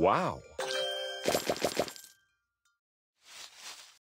Wow